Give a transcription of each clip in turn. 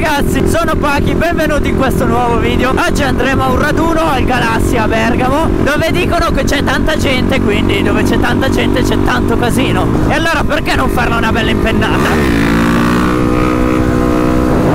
ragazzi, sono Pachi, benvenuti in questo nuovo video. Oggi andremo a un raduno al Galassia Bergamo Dove dicono che c'è tanta gente, quindi dove c'è tanta gente c'è tanto casino. E allora perché non farla una bella impennata?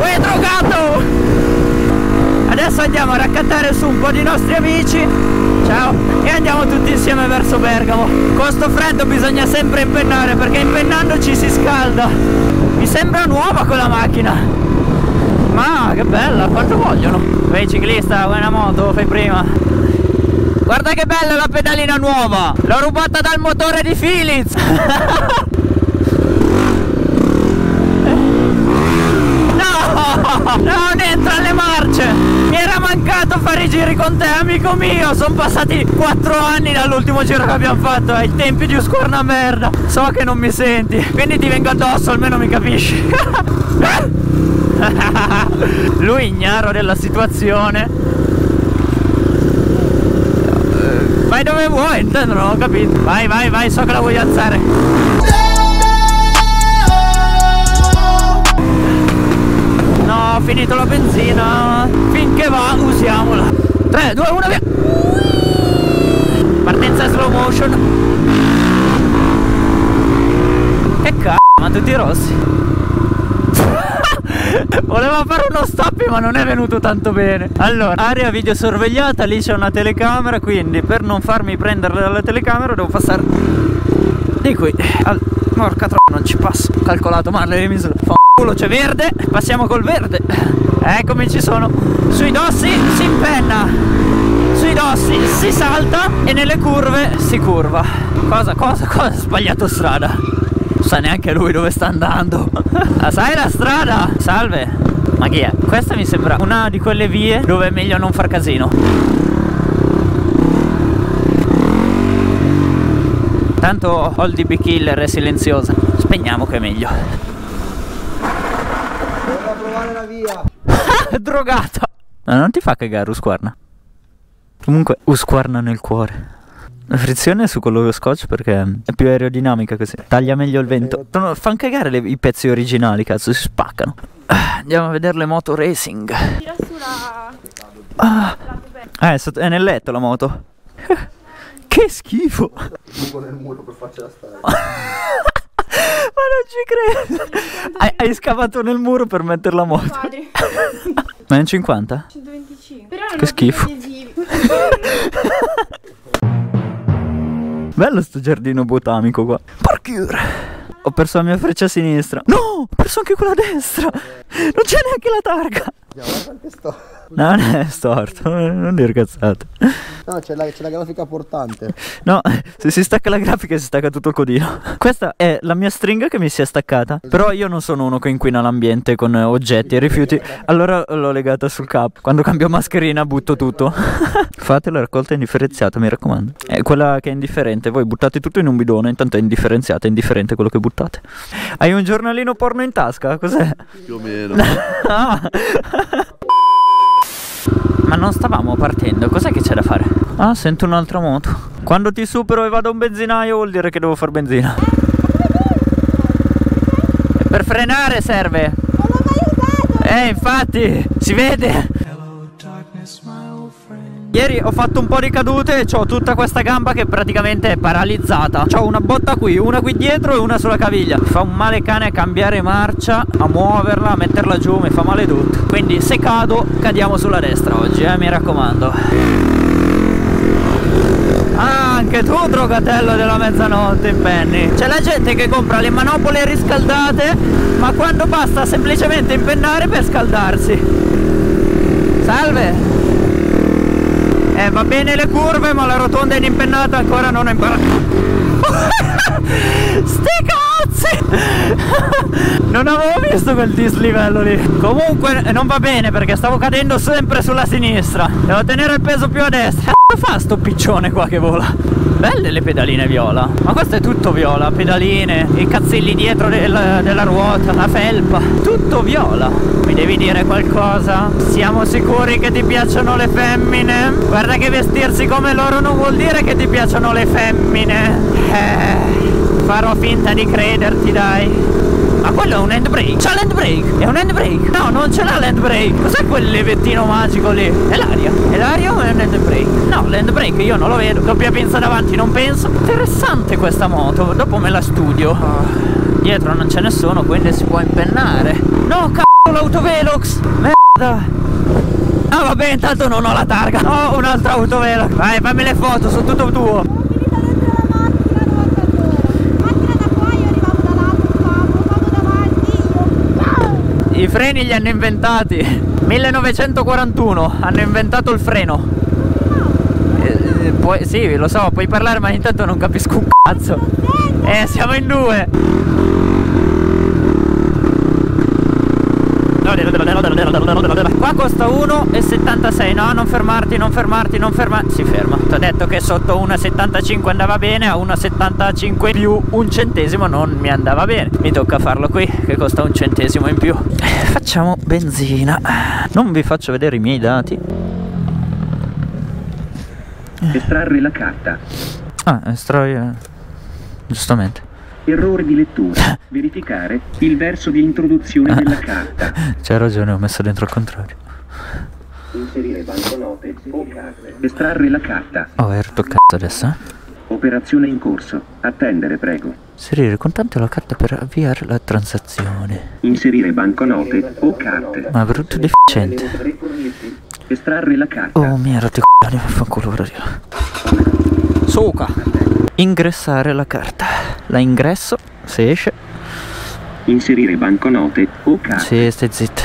Uè drogato! Adesso andiamo a raccattare su un po' di nostri amici. Ciao. E andiamo tutti insieme verso Bergamo. Con sto freddo bisogna sempre impennare Perché impennando ci si scalda. Mi sembra nuova quella macchina ma che bella, quanto vogliono? Vai ciclista, vuoi una moto, fai prima. Guarda che bella la pedalina nuova! L'ho rubata dal motore di Philips! no! Non entra alle marce! Mancato fare i giri con te, amico mio! Sono passati 4 anni dall'ultimo giro che abbiamo fatto, ai tempi di Uscorna merda! So che non mi senti, quindi ti vengo addosso, almeno mi capisci! Lui ignaro della situazione Vai dove vuoi, intendo, non ho capito Vai, vai, vai, so che la vuoi alzare No, ho finito la benzina Finché va, usiamola. 3, 2, 1, via. Partenza slow motion. Che cazzo, ma tutti rossi. Voleva fare uno stop ma non è venuto tanto bene. Allora, area videosorvegliata, lì c'è una telecamera Quindi per non farmi prendere dalla telecamera devo passare di qui. Al... Porca troppa, non ci passo. Calcolato male le misure culo, c'è verde Passiamo col verde. Eccomi ci sono. Sui dossi si impenna. Sui dossi si salta E nelle curve si curva. Cosa, cosa, cosa? Sbagliato strada. Sa neanche lui dove sta andando. La sai la strada? Salve. Ma chi è? Questa mi sembra una di quelle vie dove è meglio non far casino. Tanto Oldie Killer è silenziosa. Spegniamo che è meglio provare la via Drogata Ma non ti fa cagare Usquarna Comunque Usquarna nel cuore la frizione è su quello scotch perché è più aerodinamica così. Taglia meglio il vento. Sono, fan cagare le, i pezzi originali, cazzo, si spaccano. Ah, andiamo a vedere le moto racing. Tira sulla... Ah. Eh, è nel letto la moto. che schifo. Buco nel muro per farcela stare. Ma non ci credo. Hai, hai, scavato nel muro per mettere la moto. Ma è un 50? 125. Però che schifo. Bello sto giardino botanico qua. Parkour. Ho perso la mia freccia a sinistra. No, ho perso anche quella a destra. Non c'è neanche la targa. Guarda anche sto. No, non è storto, non dire cazzate. No, c'è la, la, grafica portante. No, se si stacca la grafica si stacca tutto il codino. Questa è la mia stringa che mi si è staccata. Però io non sono uno che inquina l'ambiente con oggetti e rifiuti. Allora l'ho legata sul capo. Quando cambio mascherina butto tutto. Fate la raccolta indifferenziata, mi raccomando. È quella che è indifferente. Voi buttate tutto in un bidone, intanto è indifferenziata, è indifferente quello che buttate. Hai un giornalino porno in tasca? Cos'è? Più o meno. ah. Ma non stavamo partendo, cos'è che c'è da fare? Ah, sento un'altra moto. Quando ti supero e vado a un benzinaio vuol dire che devo far benzina. E per frenare serve. Non l'ho mai usato! Eh, infatti, si vede. Ieri ho fatto un po' di cadute e ho tutta questa gamba che praticamente è paralizzata. Ho una botta qui, una qui dietro e una sulla caviglia. Mi fa un male cane a cambiare marcia, a muoverla, a metterla giù, mi fa male tutto. Quindi se cado, cadiamo sulla destra oggi, eh, mi raccomando. Anche tu drogatello della mezzanotte impenni C'è la gente che compra le manopole riscaldate Ma quando basta semplicemente impennare per scaldarsi. Salve eh, va bene le curve, ma la rotonda in impennata ancora non ho imparato. Sti cazzi! non avevo visto quel dislivello lì. Comunque non va bene perché stavo cadendo sempre sulla sinistra. Devo tenere il peso più a destra. Che fa sto piccione qua che vola? Belle le pedaline viola Ma questo è tutto viola Pedaline, i cazzilli dietro del, della ruota La felpa Tutto viola Mi devi dire qualcosa? Siamo sicuri che ti piacciono le femmine? Guarda che vestirsi come loro non vuol dire che ti piacciono le femmine Eh Farò finta di crederti dai quello è un handbrake. C'ha l'handbrake. È un handbrake. No, non ce l'ha l'handbrake. Cos'è quel levettino magico lì? È l'aria. È l'aria o è un handbrake? No, l'handbrake io non lo vedo. Doppia pinza davanti, non penso. Interessante questa moto. Dopo me la studio. Oh, dietro non c'è nessuno, quindi si può impennare. No, cazzo, l'autovelox. Merda. Ah vabbè intanto non ho la targa Ho un'altra autovelo Vai fammi le foto sono tutto tuo Finita dentro la macchina 92 Macchina da qua, io arrivavo da là, buffavo, vado davanti, io... I freni li hanno inventati. 1941 Hanno inventato il freno. Eh, puoi, Sì lo so puoi parlare ma intanto non capisco un cazzo. Eh siamo in due Qua costa 1,76 No non fermarti non fermarti non fermarti Si ferma. Ti ho detto che sotto 1,75 andava bene A 1,75 più un centesimo non mi andava bene. Mi tocca farlo qui Che costa un centesimo in più. Facciamo benzina. Non vi faccio vedere i miei dati. Estrarre la carta. Ah estrai eh, Giustamente. Errore di lettura. Verificare il verso di introduzione della carta. C'hai ragione ho messo dentro al contrario Inserire banconote o carte. Estrarre la carta. Oh hai rotto il cazzo adesso eh Operazione in corso. Attendere, prego. Inserire il contante o la carta per avviare la transazione Inserire banconote o carte. Ma brutto deficiente Estrarre la carta. Oh mi ero i coglioni vaffanculo ora io Soca Ingressare la carta La ingresso Se esce Inserire banconote o carte. Sì stai zitto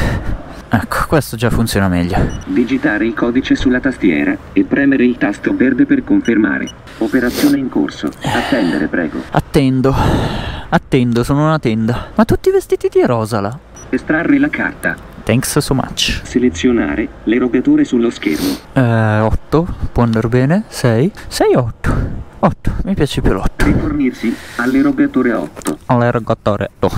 Ecco questo già funziona meglio Digitare il codice sulla tastiera e premere il tasto verde per confermare. Operazione in corso. Attendere, prego. Attendo Attendo sono una tenda Ma tutti vestiti di rosa là Estrarre la carta. Thanks so much Selezionare l'erogatore sullo schermo. eh, 8 Può andare bene 6 6 8 8 Mi piace più l'8 Rifornirsi all'erogatore 8. All'erogatore oh,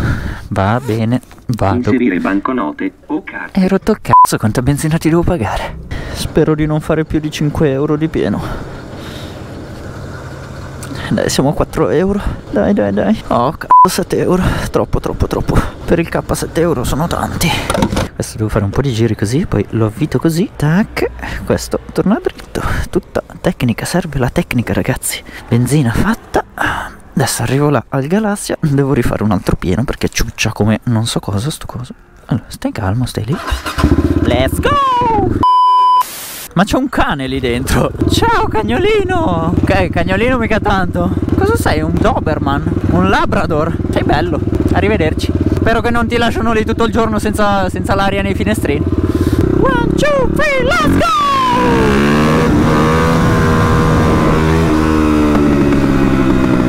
Va bene Vado. Inserire banconote o carte. Hai rotto cazzo quanta benzina ti devo pagare? Spero di non fare più di 5 euro di pieno Dai siamo a 4 euro. Dai dai dai. Oh cazzo 7 euro. Troppo troppo troppo. Per il K 7 euro sono tanti. Questo devo fare un po' di giri così Poi lo avvito così. Tac. Questo torna dritto. Tutta tecnica Serve la tecnica ragazzi. Benzina fatta. Adesso arrivo là al Galassia Devo rifare un altro pieno perché ciuccia come non so cosa sto coso. Allora stai calmo stai lì. Let's go ma c'è un cane lì dentro Ciao cagnolino Ok cagnolino mica tanto Cosa sei? Un Doberman? Un Labrador? Sei bello Arrivederci Spero che non ti lasciano lì tutto il giorno senza, senza l'aria nei finestrini One, two, three, let's go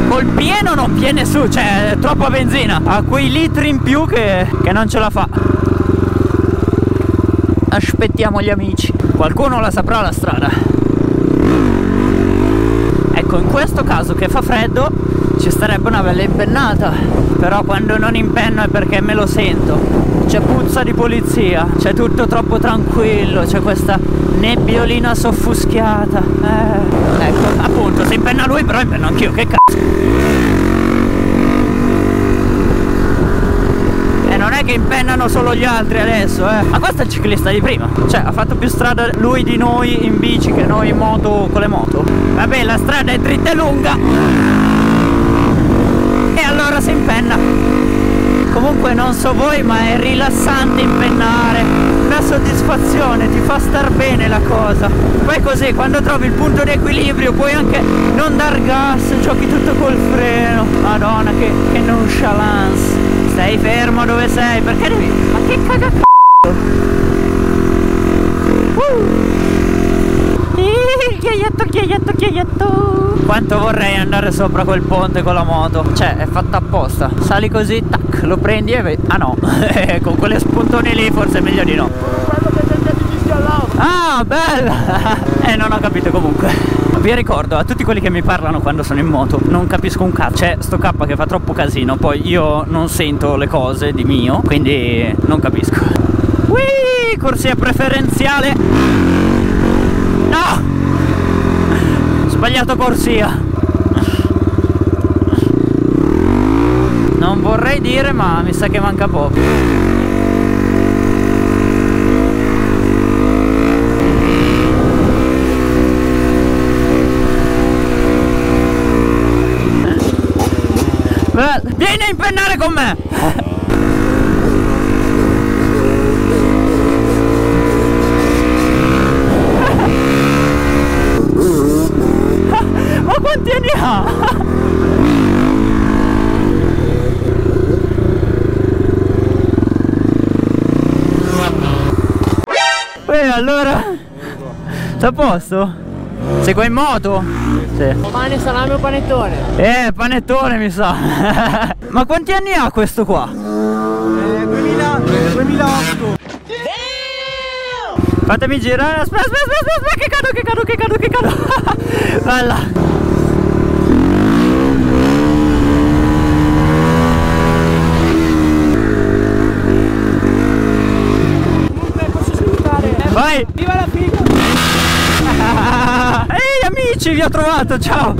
Col pieno non viene su Cioè troppa benzina Ha quei litri in più che, che non ce la fa Aspettiamo gli amici. Qualcuno la saprà la strada. Ecco, in questo caso che fa freddo ci starebbe una bella impennata. Però quando non impenno è perché me lo sento. C'è puzza di polizia, c'è tutto troppo tranquillo, c'è questa nebbiolina soffuschiata. Eh, ecco, appunto, se impenna lui però impenno anch'io, che cazzo. E non è che impennano solo gli altri adesso, eh. Ma questo è il ciclista di prima. Cioè, ha fatto più strada lui di noi in bici che noi in moto con le moto. Vabbè, la strada è dritta e lunga. E allora si impenna. Comunque non so voi, ma è rilassante impennare. Una soddisfazione, ti fa star bene la cosa. Poi così, quando trovi il punto di equilibrio, puoi anche non dar gas, giochi tutto col freno. Madonna, che, che nonchalance. Stai fermo dove sei? Perché devi... Ma che caga Il ghiaietto, il ghiaietto, il ghiaietto. Quanto vorrei andare sopra quel ponte con la moto. Cioè, è fatta apposta. Sali così, tac, lo prendi e vedi Ah no, con quelle spuntoni lì forse è meglio di no. Ah, bella. Eh, non ho capito comunque vi ricordo a tutti quelli che mi parlano quando sono in moto Non capisco un cazzo. C'è sto K che fa troppo casino Poi io non sento le cose di mio Quindi non capisco. Whee, corsia preferenziale. No! Sbagliato corsia. Non vorrei dire ma mi sa che manca poco Vieni a impennare con me Ma quanti anni ha? E allora? Sei a posto? Sei qua in moto? Sì. Pane, salame o panettone? Eh, panettone mi sa. Ma quanti anni ha questo qua? Eh, 2000, 2008. Fatemi girare. Aspetta, aspetta, aspetta, aspetta, che cado, che cado, che cado, che cado. Bella. Comunque posso salutare. Vai. Viva la amici, vi ho trovato, ciao.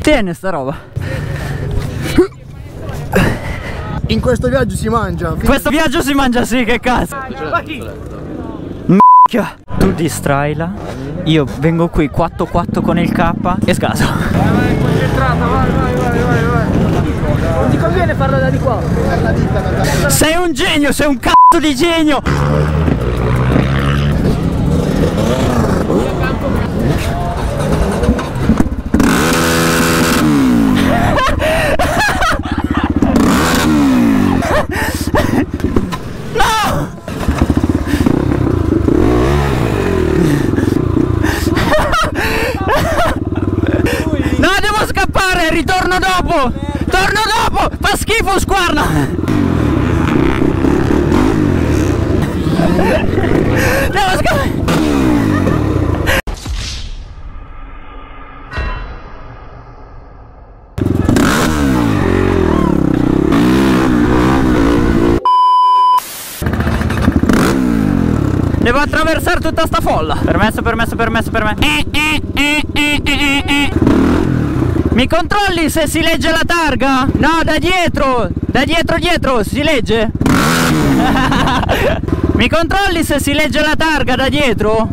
Tieni sta roba. In questo viaggio si mangia. Questo viaggio si mangia sì, che cazzo. Minchia. Tu distraila. Io vengo qui 4-4 con il K e scaso. Vai, concentrata, vai, vai, vai, vai, vai. Non ti conviene farlo da di qua. Sei un genio, sei un cazzo di genio. Ritorno dopo! Torno dopo! Fa schifo squarna! Devo scappare! Devo attraversare tutta sta folla. Permesso, permesso, permesso, permesso. Eh, eh, eh, eh, eh, eh. Mi controlli se si legge la targa? No, da dietro! Da dietro dietro, si legge? Mi controlli se si legge la targa da dietro?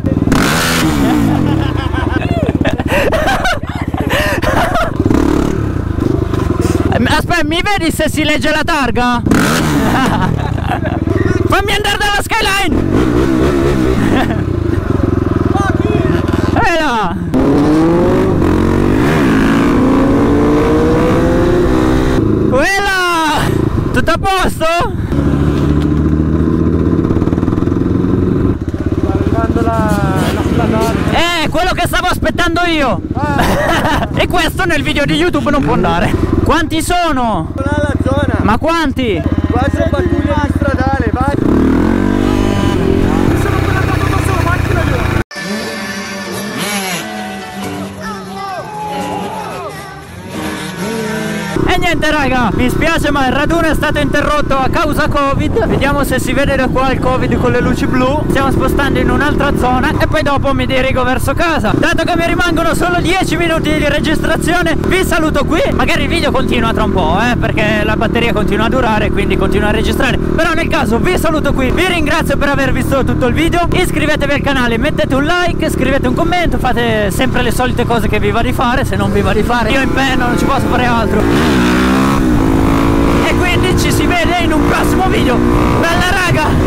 Aspetta, mi vedi se si legge la targa? Fammi andare dalla skyline! parlando io ah. e questo nel video di youtube non può andare quanti sono? ma quanti? 4 mi spiace ma il raduno è stato interrotto a causa Covid. Vediamo se si vede da qua il Covid con le luci blu. Stiamo spostando in un'altra zona e poi dopo mi dirigo verso casa. Dato che mi rimangono solo 10 minuti di registrazione Vi saluto qui. Magari il video continua tra un po' eh Perché la batteria continua a durare quindi continua a registrare. Però nel caso vi saluto qui Vi ringrazio per aver visto tutto il video. Iscrivetevi al canale, mettete un like, scrivete un commento Fate sempre le solite cose che vi va di fare. Se non vi va di fare io impegno, non ci posso fare altro ci si vede in un prossimo video. Bella raga!